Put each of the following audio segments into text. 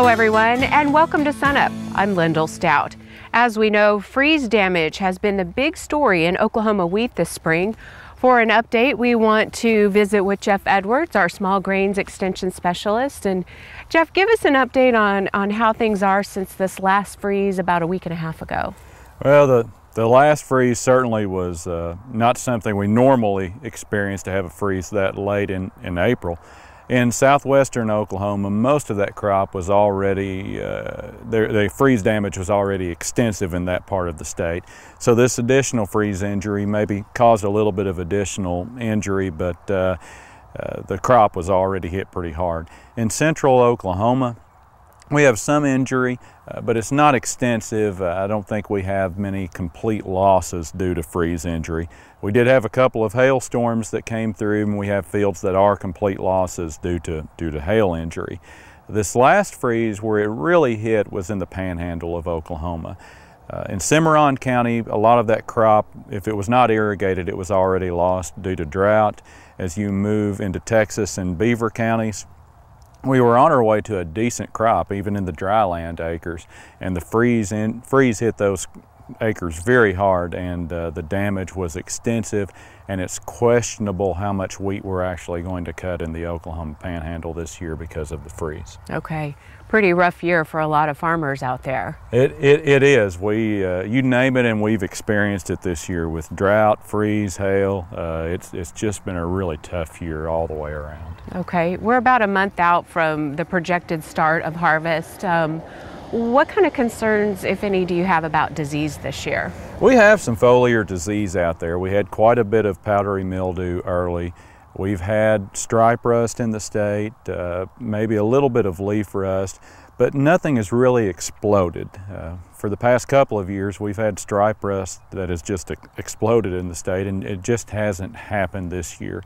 Hello everyone and welcome to Sunup. I'm Lyndall Stout. As we know, freeze damage has been the big story in Oklahoma wheat this spring. For an update, we want to visit with Jeff Edwards, our small grains extension specialist. And Jeff, give us an update on, on how things are since this last freeze about a week and a half ago. Well, the, the last freeze certainly was uh, not something we normally experience to have a freeze that late in, in April. In southwestern Oklahoma, most of that crop was already, uh, the, freeze damage was already extensive in that part of the state. So this additional freeze injury maybe caused a little bit of additional injury, but uh, uh, the crop was already hit pretty hard. In central Oklahoma, we have some injury, uh, but it's not extensive. Uh, I don't think we have many complete losses due to freeze injury. We did have a couple of hailstorms that came through and we have fields that are complete losses due to, due to hail injury. This last freeze where it really hit was in the panhandle of Oklahoma. Uh, in Cimarron County, a lot of that crop, if it was not irrigated, it was already lost due to drought. As you move into Texas and Beaver counties, we were on our way to a decent crop, even in the dryland acres, and the freeze, in, freeze hit those acres very hard and uh, the damage was extensive and it's questionable how much wheat we're actually going to cut in the Oklahoma Panhandle this year because of the freeze. Okay, pretty rough year for a lot of farmers out there. It, it, it is. We, uh, you name it and we've experienced it this year with drought, freeze, hail. Uh, it's, it's just been a really tough year all the way around. Okay, we're about a month out from the projected start of harvest. Um, what kind of concerns, if any, do you have about disease this year? We have some foliar disease out there. We had quite a bit of powdery mildew early. We've had stripe rust in the state, uh, maybe a little bit of leaf rust, but nothing has really exploded. Uh, for the past couple of years, we've had stripe rust that has just exploded in the state, and it just hasn't happened this year.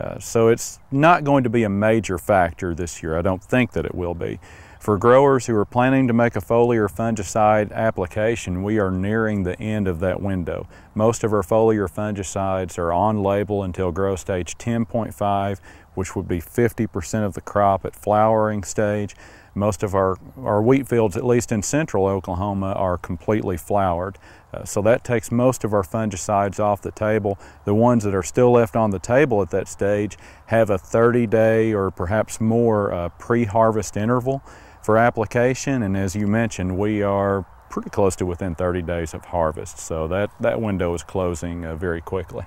Uh, so it's not going to be a major factor this year. I don't think that it will be. For growers who are planning to make a foliar fungicide application, we are nearing the end of that window. Most of our foliar fungicides are on label until grow stage 10.5, which would be 50% of the crop at flowering stage. Most of our, our wheat fields, at least in central Oklahoma, are completely flowered. Uh, so that takes most of our fungicides off the table. The ones that are still left on the table at that stage have a 30 day or perhaps more uh, pre-harvest interval for application. And as you mentioned, we are pretty close to within 30 days of harvest. So that, that window is closing uh, very quickly.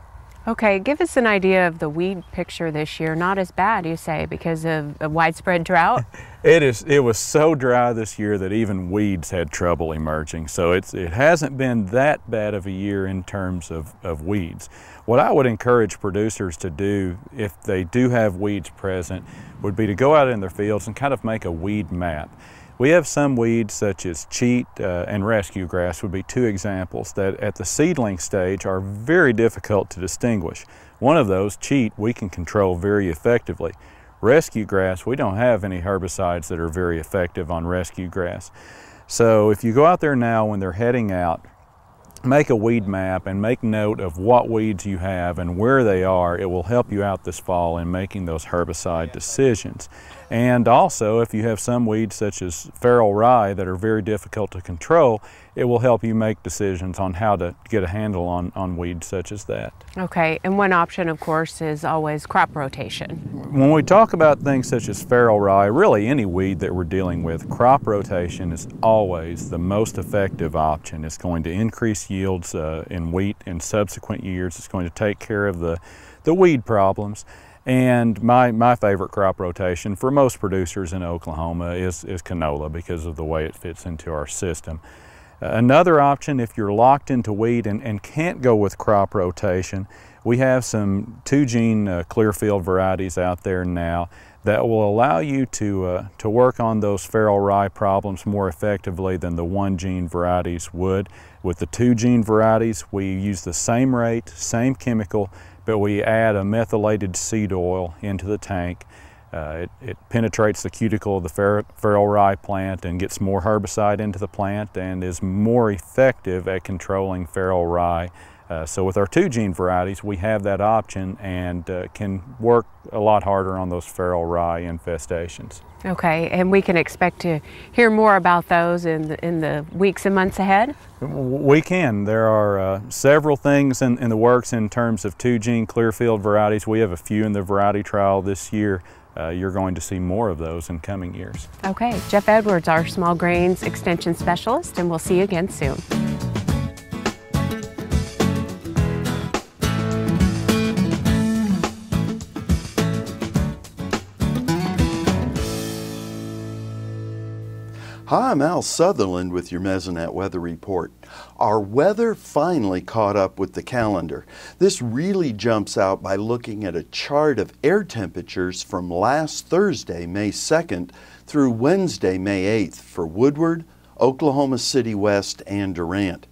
Okay, give us an idea of the weed picture this year. Not as bad, you say, because of a widespread drought? it is. It was so dry this year that even weeds had trouble emerging. So it's, it hasn't been that bad of a year in terms of, of weeds. What I would encourage producers to do if they do have weeds present would be to go out in their fields and kind of make a weed map. We have some weeds such as cheat uh, and rescue grass would be two examples that at the seedling stage are very difficult to distinguish. One of those, cheat, we can control very effectively. Rescue grass, we don't have any herbicides that are very effective on rescue grass. So if you go out there now when they're heading out, make a weed map and make note of what weeds you have and where they are. It will help you out this fall in making those herbicide decisions. And also, if you have some weeds such as feral rye that are very difficult to control, it will help you make decisions on how to get a handle on, on weeds such as that. Okay, and one option, of course, is always crop rotation. When we talk about things such as feral rye, really any weed that we're dealing with, crop rotation is always the most effective option. It's going to increase yields uh, in wheat in subsequent years. It's going to take care of the, the weed problems. And my, my favorite crop rotation for most producers in Oklahoma is, is canola because of the way it fits into our system. Another option, if you're locked into wheat and, and can't go with crop rotation, we have some two gene uh, Clearfield varieties out there now that will allow you to, uh, to work on those feral rye problems more effectively than the one gene varieties would. With the two gene varieties, we use the same rate, same chemical, but we add a methylated seed oil into the tank. Uh, it, it, penetrates the cuticle of the feral rye plant and gets more herbicide into the plant and is more effective at controlling feral rye uh, so with our two gene varieties, we have that option and uh, can work a lot harder on those feral rye infestations. Okay, and we can expect to hear more about those in the, in the weeks and months ahead? We can. There are uh, several things in, in, the works in terms of two gene Clearfield varieties. We have a few in the variety trial this year. Uh, you're going to see more of those in coming years. Okay, Jeff Edwards, our small grains extension specialist, and we'll see you again soon. Hi, I'm Al Sutherland with your Mesonet Weather Report. Our weather finally caught up with the calendar. This really jumps out by looking at a chart of air temperatures from last Thursday, May 2nd, through Wednesday, May 8th for Woodward, Oklahoma City West, and Durant.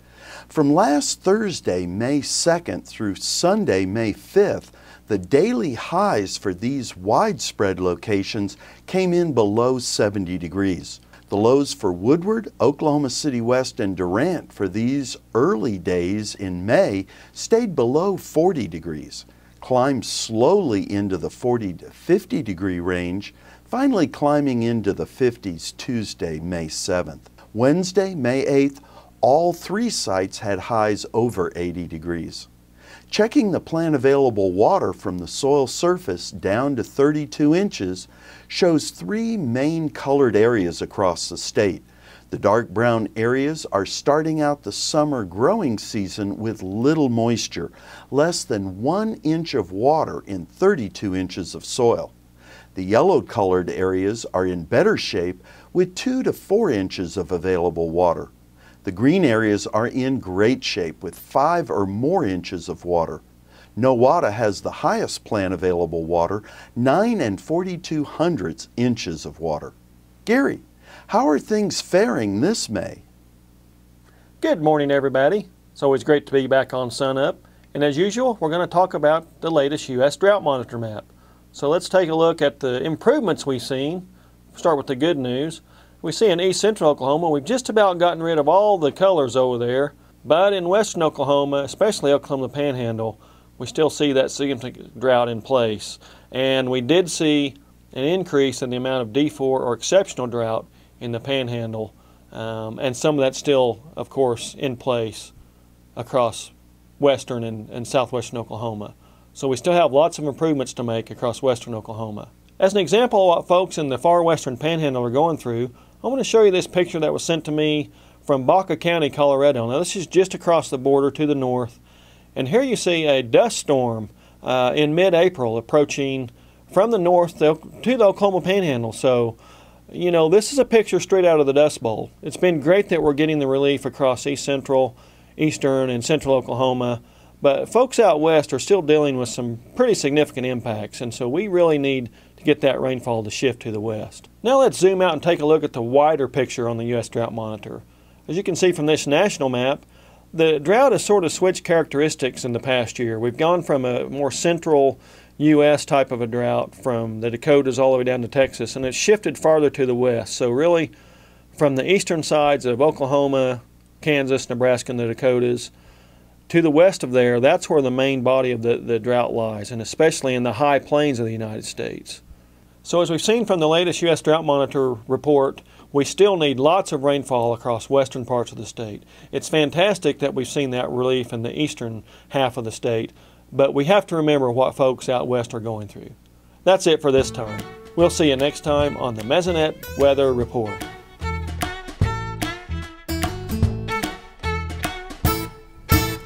From last Thursday, May 2nd, through Sunday, May 5th, the daily highs for these widespread locations came in below 70 degrees. The lows for Woodward, Oklahoma City West, and Durant for these early days in May stayed below 40 degrees, climbed slowly into the 40 to 50 degree range, finally climbing into the 50s Tuesday, May 7th. Wednesday, May 8th, all three sites had highs over 80 degrees. Checking the plant available water from the soil surface down to 32 inches shows three main colored areas across the state. The dark brown areas are starting out the summer growing season with little moisture, less than one inch of water in 32 inches of soil. The yellow colored areas are in better shape with two to four inches of available water. The green areas are in great shape with five or more inches of water. Nowata has the highest plant available water, 9 and 42 hundredths inches of water. Gary, how are things faring this May? Good morning, everybody. It's always great to be back on Sunup. And as usual, we're going to talk about the latest U.S. Drought Monitor map. So let's take a look at the improvements we've seen. Start with the good news we see in east central Oklahoma, we've just about gotten rid of all the colors over there. But in western Oklahoma, especially Oklahoma Panhandle, we still see that significant drought in place. And we did see an increase in the amount of D4 or exceptional drought in the Panhandle. Um, and some of that's still, of course, in place across western and, and southwestern Oklahoma. So we still have lots of improvements to make across western Oklahoma. As an example of what folks in the far western panhandle are going through, I want to show you this picture that was sent to me from Baca County, Colorado. Now this is just across the border to the north. And here you see a dust storm uh, in mid-April approaching from the north to the Oklahoma Panhandle. So, you know, this is a picture straight out of the Dust Bowl. It's been great that we're getting the relief across east central, eastern, and central Oklahoma. But folks out west are still dealing with some pretty significant impacts. And so we really need to get that rainfall to shift to the west. Now let's zoom out and take a look at the wider picture on the U.S. Drought Monitor. As you can see from this national map, the drought has sort of switched characteristics in the past year. We've gone from a more central U.S. type of a drought from the Dakotas all the way down to Texas, and it's shifted farther to the west. So really, from the eastern sides of Oklahoma, Kansas, Nebraska, and the Dakotas, to the west of there, that's where the main body of the, the drought lies, and especially in the high plains of the United States. So as we've seen from the latest U.S. Drought Monitor report, we still need lots of rainfall across western parts of the state. It's fantastic that we've seen that relief in the eastern half of the state, but we have to remember what folks out west are going through. That's it for this time. We'll see you next time on the Mesonet Weather Report.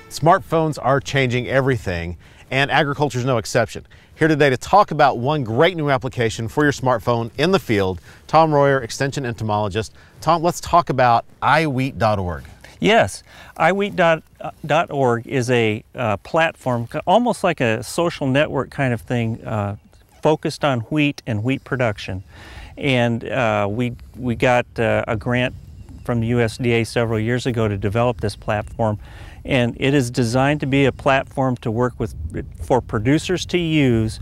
Smartphones are changing everything, and agriculture is no exception. Here today to talk about one great new application for your smartphone in the field, Tom Royer, Extension Entomologist. Tom, let's talk about iWheat.org. Yes, iWheat.org is a uh, platform, almost like a social network kind of thing, uh, focused on wheat and wheat production. And uh, we, we got uh, a grant from the USDA several years ago to develop this platform and it is designed to be a platform to work with for producers to use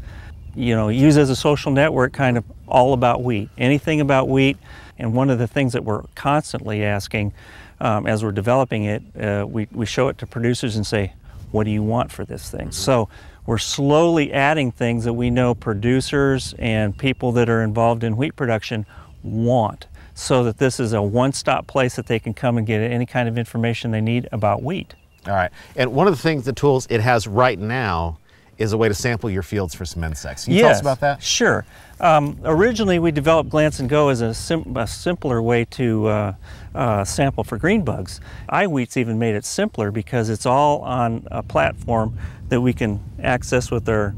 you know, use as a social network kind of all about wheat, anything about wheat. And one of the things that we're constantly asking um, as we're developing it, uh, we, we show it to producers and say, what do you want for this thing? Mm-hmm. So we're slowly adding things that we know producers and people that are involved in wheat production want so that this is a one-stop place that they can come and get any kind of information they need about wheat. All right. And one of the things, the tools it has right now is a way to sample your fields for some insects. Can you yes, tell us about that? Sure. Um, originally, we developed Glance and Go as a, sim a simpler way to uh, uh, sample for green bugs. iWheat's even made it simpler because it's all on a platform that we can access with our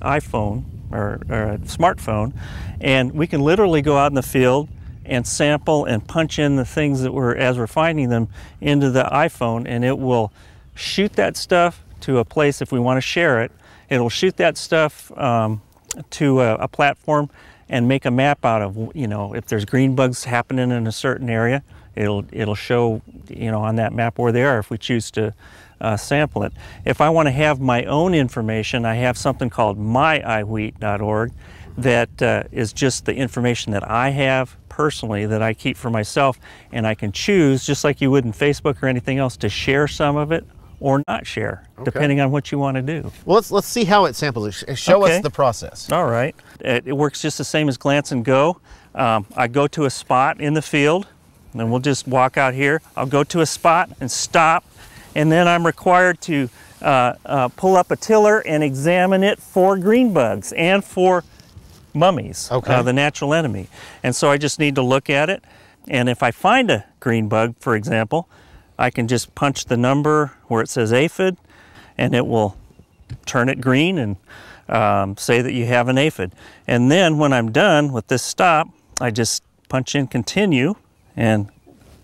iPhone or, or smartphone, and we can literally go out in the field and sample and punch in the things that we're, as we're finding them, into the iPhone, and it will shoot that stuff to a place if we want to share it. It'll shoot that stuff um, to a, a, platform and make a map out of, you know, if there's green bugs happening in a certain area, it'll, it'll show, you know, on that map where they are if we choose to uh, sample it. If I want to have my own information, I have something called myiwheat.org that uh, is just the information that I have personally that I keep for myself and I can choose just like you would in Facebook or anything else to share some of it or not share okay. depending on what you want to do. Well let's let's see how it samples. Show okay. us the process. All right. It, it, works just the same as glance and go. Um, I go to a spot in the field and we'll just walk out here. I'll go to a spot and stop and then I'm required to uh, uh, pull up a tiller and examine it for green bugs and for mummies, okay. uh, the natural enemy. And so I just need to look at it. And if I find a green bug, for example, I can just punch the number where it says aphid and it will turn it green and um, say that you have an aphid. And then when I'm done with this stop, I just punch in continue and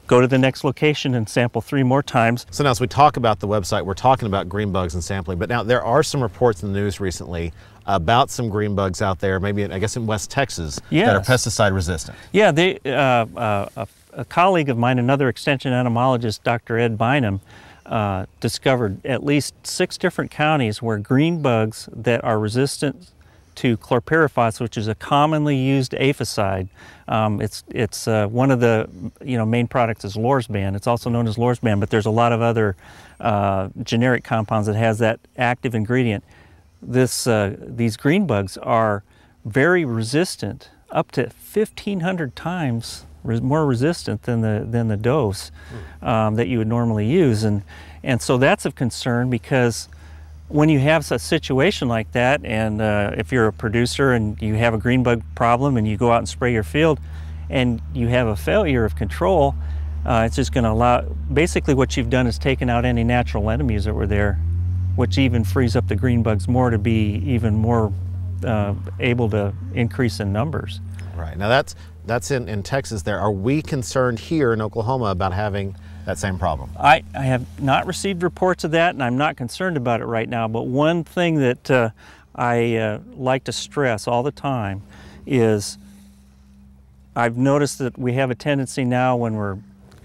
go to the next location and sample three more times. So now as we talk about the website, we're talking about green bugs and sampling, but now there are some reports in the news recently about some green bugs out there, maybe I guess in West Texas, yes. that are pesticide resistant. Yeah, they, uh, uh, a, a, colleague of mine, another extension entomologist, Dr. Ed Bynum, uh, discovered at least six different counties where green bugs that are resistant to chlorpyrifos, which is a commonly used aphicide. Um, it's it's uh, one of the you know main products is Lorsban. It's also known as Lorsban, but there's a lot of other uh, generic compounds that has that active ingredient this, uh, these green bugs are very resistant, up to 1,500 times more resistant than the, than the dose um, that you would normally use. And, and so that's of concern because when you have a situation like that, and uh, if you're a producer and you have a green bug problem and you go out and spray your field and you have a failure of control, uh, it's just going to allow, basically what you've done is taken out any natural enemies that were there which even frees up the green bugs more to be even more uh, able to increase in numbers. Right. Now that's that's in, in Texas there. Are we concerned here in Oklahoma about having that same problem? I, I have not received reports of that and I'm not concerned about it right now. But one thing that uh, I uh, like to stress all the time is I've noticed that we have a tendency now when we're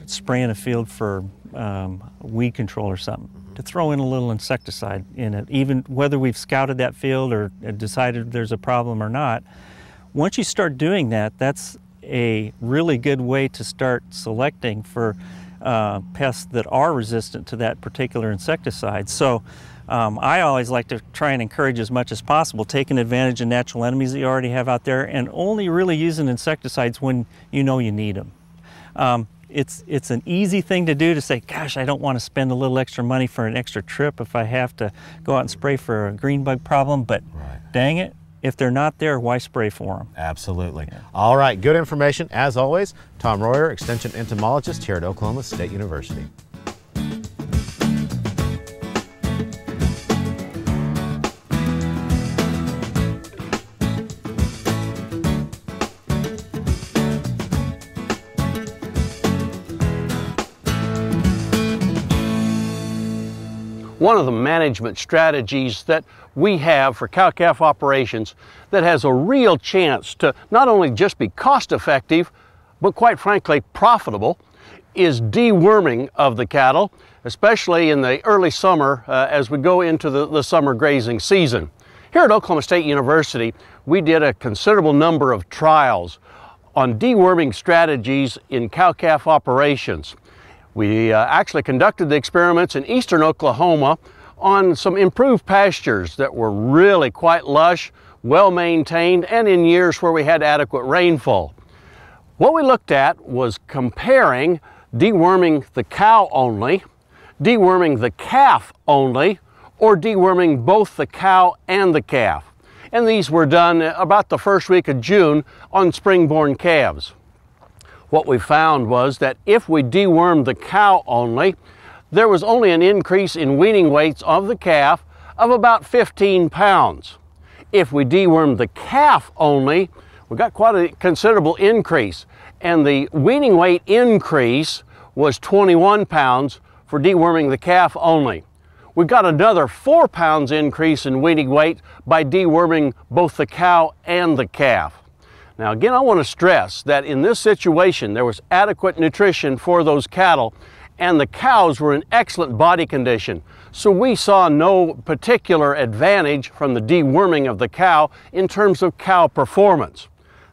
spraying a field for um, weed control or something to throw in a little insecticide in it, even whether we've scouted that field or decided there's a problem or not. Once you start doing that, that's a really good way to start selecting for uh, pests that are resistant to that particular insecticide. So um, I always like to try and encourage as much as possible, taking advantage of natural enemies that you already have out there and only really using insecticides when you know you need them. Um, it's it's an easy thing to do to say, gosh, I don't want to spend a little extra money for an extra trip if I have to go out and spray for a green bug problem, but right. dang it, if they're not there, why spray for them? Absolutely. Yeah. All right, good information as always. Tom Royer, Extension Entomologist here at Oklahoma State University. One of the management strategies that we have for cow-calf operations that has a real chance to not only just be cost effective, but quite frankly profitable, is deworming of the cattle, especially in the early summer uh, as we go into the, the summer grazing season. Here at Oklahoma State University, we did a considerable number of trials on deworming strategies in cow-calf operations. We uh, actually conducted the experiments in eastern Oklahoma on some improved pastures that were really quite lush, well maintained, and in years where we had adequate rainfall. What we looked at was comparing deworming the cow only, deworming the calf only, or deworming both the cow and the calf. And these were done about the first week of June on spring-born calves. What we found was that if we dewormed the cow only, there was only an increase in weaning weights of the calf of about 15 pounds. If we dewormed the calf only, we got quite a considerable increase, and the weaning weight increase was 21 pounds for deworming the calf only. We got another four pounds increase in weaning weight by deworming both the cow and the calf. Now again, I want to stress that in this situation, there was adequate nutrition for those cattle and the cows were in excellent body condition. So we saw no particular advantage from the deworming of the cow in terms of cow performance.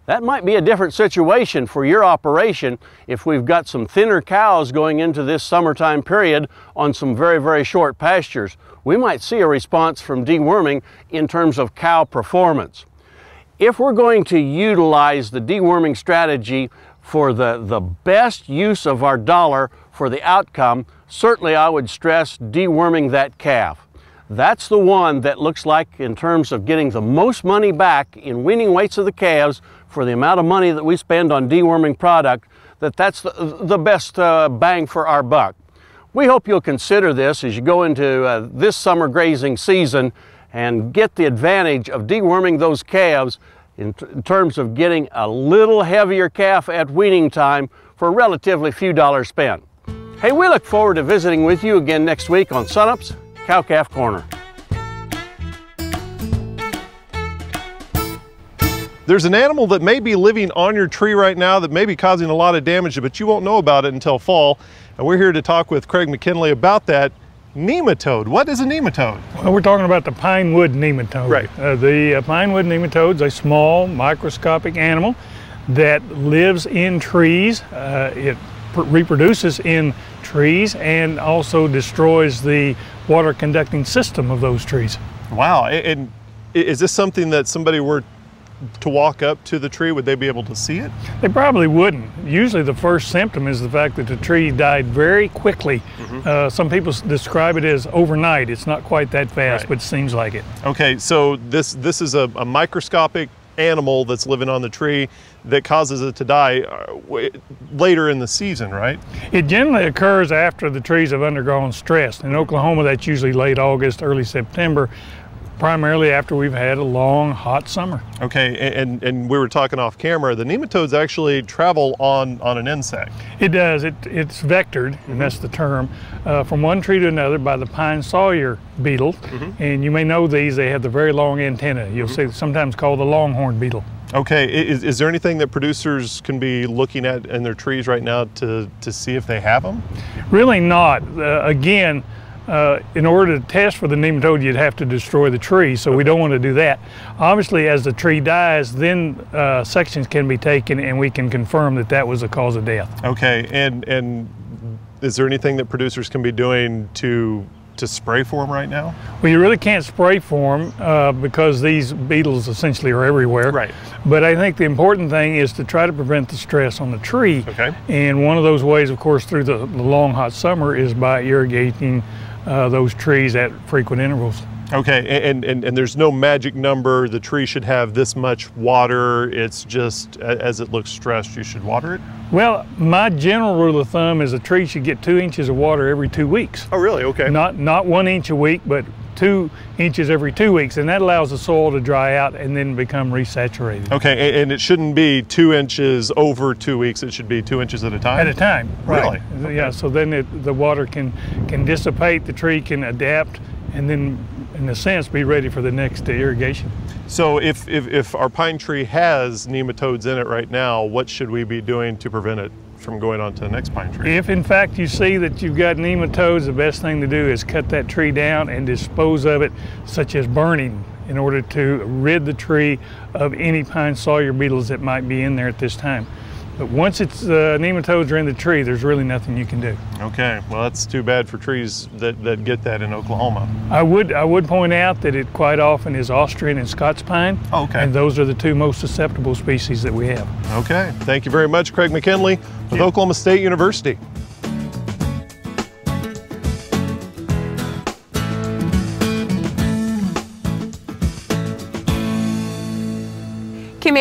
That might be a different situation for your operation if we've got some thinner cows going into this summertime period on some very, very short pastures. We might see a response from deworming in terms of cow performance. If we're going to utilize the deworming strategy for the, the best use of our dollar for the outcome, certainly I would stress deworming that calf. That's the one that looks like, in terms of getting the most money back in weaning weights of the calves for the amount of money that we spend on deworming product, that that's the, the best uh, bang for our buck. We hope you'll consider this as you go into uh, this summer grazing season and get the advantage of deworming those calves in, in, terms of getting a little heavier calf at weaning time for relatively few dollars spent. Hey, we look forward to visiting with you again next week on Sunup's Cow Calf Corner. There's an animal that may be living on your tree right now that may be causing a lot of damage, but you won't know about it until fall. And we're here to talk with Craig McKinley about that nematode. What is a nematode? Well, we're talking about the pine wood nematode. Right. Uh, the uh, pine wood nematode is a small microscopic animal that lives in trees. Uh, it reproduces in trees and also destroys the water conducting system of those trees. Wow. And is this something that somebody were to walk up to the tree, would they be able to see it? They probably wouldn't. Usually the first symptom is the fact that the tree died very quickly. Mm -hmm. uh, some people describe it as overnight. It's not quite that fast, right. but it seems like it. Okay, so this, this is a, a microscopic animal that's living on the tree that causes it to die uh, later in the season, right? It generally occurs after the trees have undergone stress. In Oklahoma, that's usually late August, early September primarily after we've had a long hot summer. Okay, and, and we were talking off camera, the nematodes actually travel on, on an insect. It does, it, it's vectored, mm -hmm. and that's the term, uh, from one tree to another by the pine sawyer beetle. Mm -hmm. And you may know these, they have the very long antenna. You'll mm -hmm. see sometimes called the longhorn beetle. Okay, is, is there anything that producers can be looking at in their trees right now to, to see if they have them? Really not. Uh, again, uh, in order to test for the nematode, you'd have to destroy the tree, so we don't want to do that. Obviously, as the tree dies, then uh, sections can be taken and we can confirm that that was the cause of death. Okay, and, and is there anything that producers can be doing to to spray for them right now? Well, you really can't spray for them uh, because these beetles essentially are everywhere. Right. But I think the important thing is to try to prevent the stress on the tree. Okay. And one of those ways, of course, through the, the long hot summer is by irrigating uh, those trees at frequent intervals. Okay, and, and, and there's no magic number. The tree should have this much water. It's just as it looks stressed, you should water it? Well, my general rule of thumb is a tree should get two inches of water every two weeks. Oh, really? Okay. Not, not one inch a week, but two inches every two weeks, and that allows the soil to dry out and then become resaturated. Okay, and it shouldn't be two inches over two weeks. It should be two inches at a time. At a time, right? Really? Okay. Yeah. So then it, the water can can dissipate, the tree can adapt, and then, in a sense, be ready for the next irrigation. So if, if, if our pine tree has nematodes in it right now, what should we be doing to prevent it from going on to the next pine tree. If in fact you see that you've got nematodes, the best thing to do is cut that tree down and dispose of it, such as burning, in order to rid the tree of any pine sawyer beetles that might be in there at this time. But once it's uh, nematodes are in the tree, there's really nothing you can do. Okay, well that's too bad for trees that, that get that in Oklahoma. I would I would point out that it quite often is Austrian and Scots pine. Okay. And those are the two most susceptible species that we have. Okay, thank you very much, Craig McKinley with Oklahoma State University.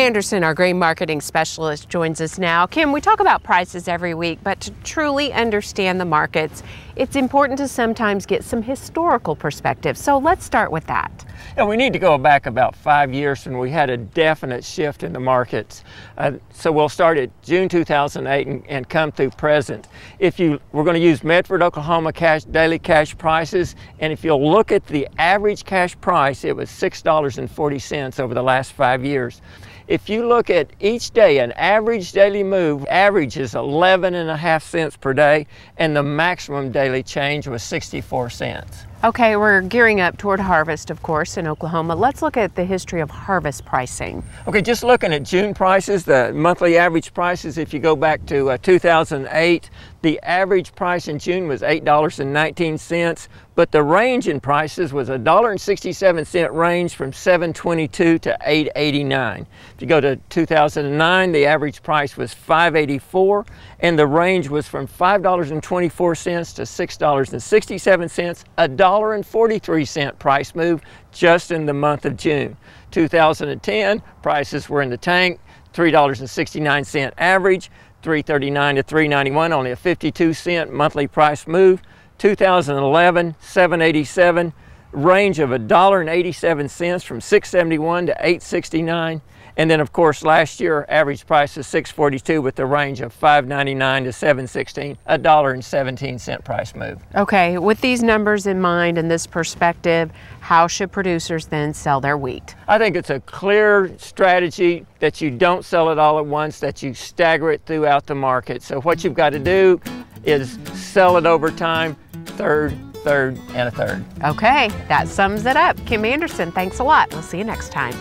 Anderson, our grain marketing specialist, joins us now. Kim, we talk about prices every week, but to truly understand the markets, it's important to sometimes get some historical perspective. So let's start with that. And we need to go back about five years when we had a definite shift in the markets. Uh, so we'll start at June 2008 and, and come through present. If you, we're going to use Medford, Oklahoma cash, daily cash prices, and if you'll look at the average cash price, it was $6.40 over the last five years. If you look at each day, an average daily move average is 11 and a half cents per day, and the maximum daily change was 64 cents. Okay, we're gearing up toward harvest, of course, in Oklahoma. Let's look at the history of harvest pricing. Okay, just looking at June prices, the monthly average prices, if you go back to uh, 2008, the average price in June was $8.19, but the range in prices was a $1.67 range from 722 to 889. If you go to 2009, the average price was 584 and the range was from $5.24 to $6.67, a $1.43 price move just in the month of June. 2010, prices were in the tank, $3.69 average, 339 to 391, only a 52 cent monthly price move. 2011, 787, range of $1.87 from 671 to 869. And then of course last year average price is 642 with the range of 599 to 716, a dollar and 17 cent price move. Okay, with these numbers in mind and this perspective, how should producers then sell their wheat? I think it's a clear strategy that you don't sell it all at once, that you stagger it throughout the market. So what you've got to do is sell it over time, third, third, and a third. Okay, that sums it up. Kim Anderson, thanks a lot. We'll see you next time.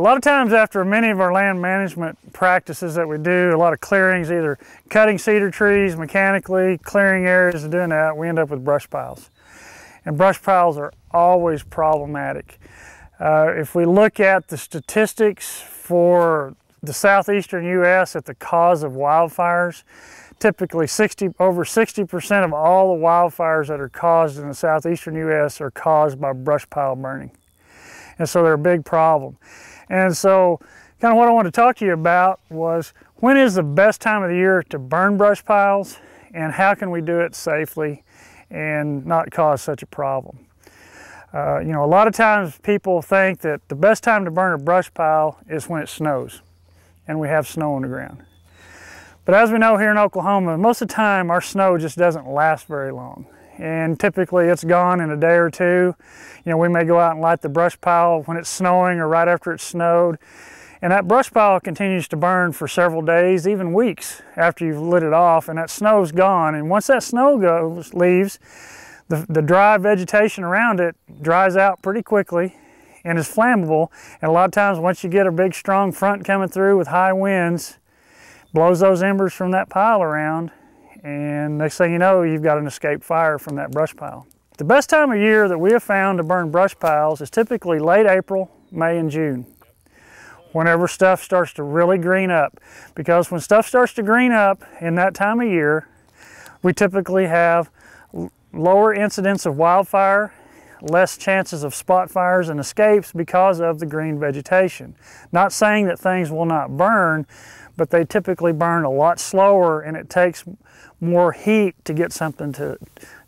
A lot of times after many of our land management practices that we do, a lot of clearings, either cutting cedar trees mechanically, clearing areas and doing that, we end up with brush piles. And brush piles are always problematic. Uh, if we look at the statistics for the southeastern U.S. at the cause of wildfires, typically 60, over 60% of all the wildfires that are caused in the southeastern U.S. are caused by brush pile burning. And so they're a big problem. And so kind of what I wanted to talk to you about was when is the best time of the year to burn brush piles and how can we do it safely and not cause such a problem. Uh, you know, a lot of times people think that the best time to burn a brush pile is when it snows and we have snow on the ground. But as we know here in Oklahoma, most of the time our snow just doesn't last very long and typically it's gone in a day or two. You know, we may go out and light the brush pile when it's snowing or right after it's snowed. And that brush pile continues to burn for several days, even weeks after you've lit it off and that snow's gone. And once that snow goes, leaves, the, the dry vegetation around it dries out pretty quickly and is flammable. And a lot of times once you get a big strong front coming through with high winds, blows those embers from that pile around and next thing you know, you've got an escaped fire from that brush pile. The best time of year that we have found to burn brush piles is typically late April, May, and June. Whenever stuff starts to really green up. Because when stuff starts to green up in that time of year, we typically have lower incidence of wildfire, less chances of spot fires and escapes because of the green vegetation. Not saying that things will not burn, but they typically burn a lot slower and it takes more heat to get something to,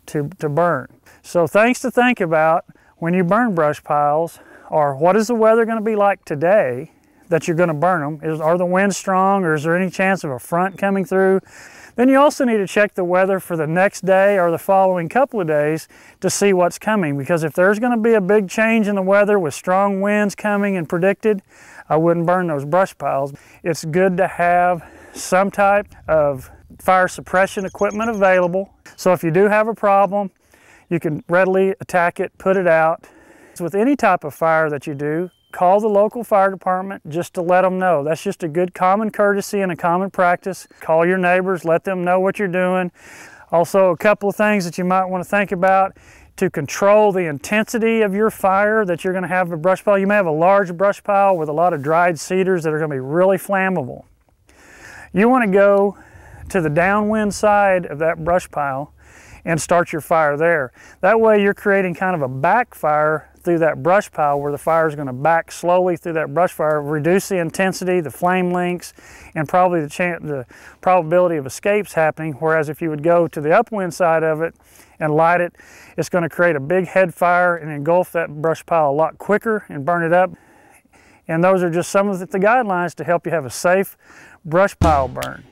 to, to burn. So things to think about when you burn brush piles are what is the weather going to be like today that you're going to burn them? Is, are the winds strong or is there any chance of a front coming through Then you also need to check the weather for the next day or the following couple of days to see what's coming because if there's going to be a big change in the weather with strong winds coming and predicted, I wouldn't burn those brush piles. It's good to have some type of fire suppression equipment available. So if you do have a problem, you can readily attack it, put it out. With any type of fire that you do, call the local fire department just to let them know. That's just a good common courtesy and a common practice. Call your neighbors, let them know what you're doing. Also, a couple of things that you might want to think about to control the intensity of your fire that you're going to have a brush pile. You may have a large brush pile with a lot of dried cedars that are going to be really flammable. You want to go to the downwind side of that brush pile and start your fire there. That way you're creating kind of a backfire through that brush pile where the fire is going to back slowly through that brush fire, reduce the intensity, the flame lengths, and probably the, the probability of escapes happening. Whereas if you would go to the upwind side of it and light it, it's going to create a big head fire and engulf that brush pile a lot quicker and burn it up. And those are just some of the guidelines to help you have a safe brush pile burn.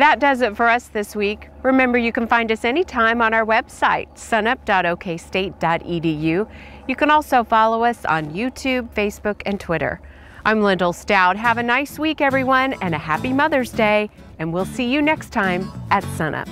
That does it for us this week. Remember, you can find us anytime on our website, sunup.okstate.edu. You can also follow us on YouTube, Facebook, and Twitter. I'm Lyndall Stout. Have a nice week, everyone, and a happy Mother's Day, and we'll see you next time at Sunup.